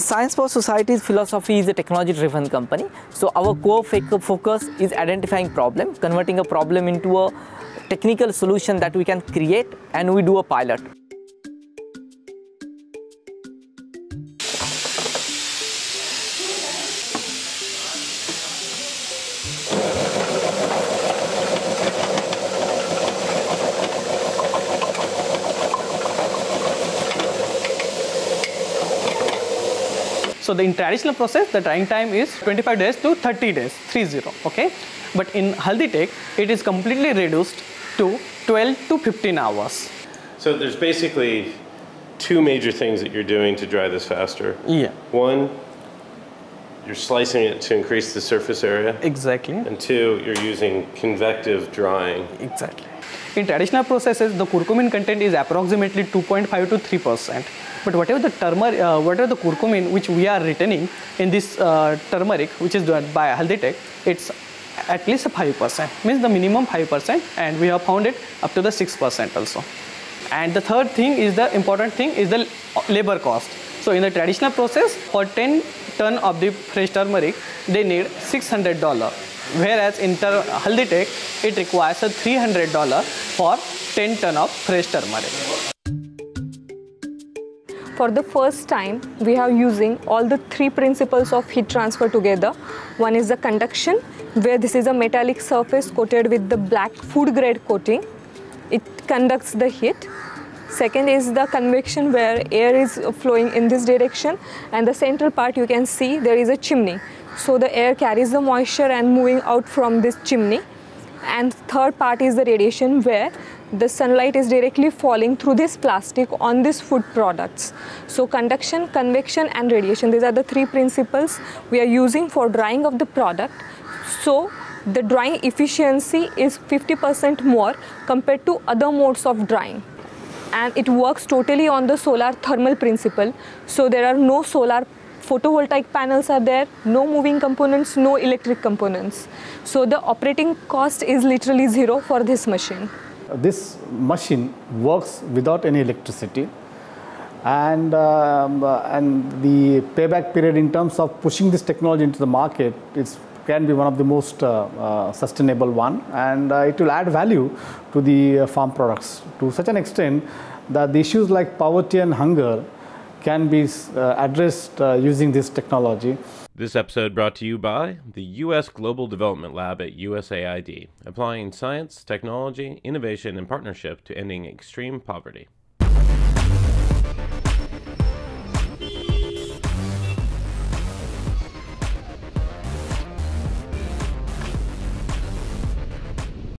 Science for Society's philosophy is a technology driven company. So our core focus is identifying problem, converting a problem into a technical solution that we can create and we do a pilot. So the in traditional process, the drying time is 25 days to 30 days, 30, okay? But in Haldi Tech, it is completely reduced to 12 to 15 hours. So there's basically two major things that you're doing to dry this faster. Yeah. One, you're slicing it to increase the surface area. Exactly. And two, you're using convective drying. Exactly. In traditional processes, the curcumin content is approximately 2.5 to 3 percent. But whatever the turmeric, uh, whatever the curcumin which we are retaining in this uh, turmeric, which is done by Haldi it's at least 5%, means the minimum 5%, and we have found it up to the 6% also. And the third thing is the important thing is the labor cost. So in the traditional process, for 10 ton of the fresh turmeric, they need $600. Whereas in Haldi it requires a $300 for 10 ton of fresh turmeric for the first time we are using all the three principles of heat transfer together. One is the conduction where this is a metallic surface coated with the black food grade coating. It conducts the heat. Second is the convection where air is flowing in this direction and the central part you can see there is a chimney. So the air carries the moisture and moving out from this chimney. And third part is the radiation where the sunlight is directly falling through this plastic on these food products. So conduction, convection and radiation, these are the three principles we are using for drying of the product. So the drying efficiency is 50% more compared to other modes of drying. And it works totally on the solar thermal principle. So there are no solar photovoltaic panels are there, no moving components, no electric components. So the operating cost is literally zero for this machine this machine works without any electricity and, um, uh, and the payback period in terms of pushing this technology into the market is, can be one of the most uh, uh, sustainable one and uh, it will add value to the farm products to such an extent that the issues like poverty and hunger can be addressed using this technology. This episode brought to you by the U.S. Global Development Lab at USAID, applying science, technology, innovation, and partnership to ending extreme poverty.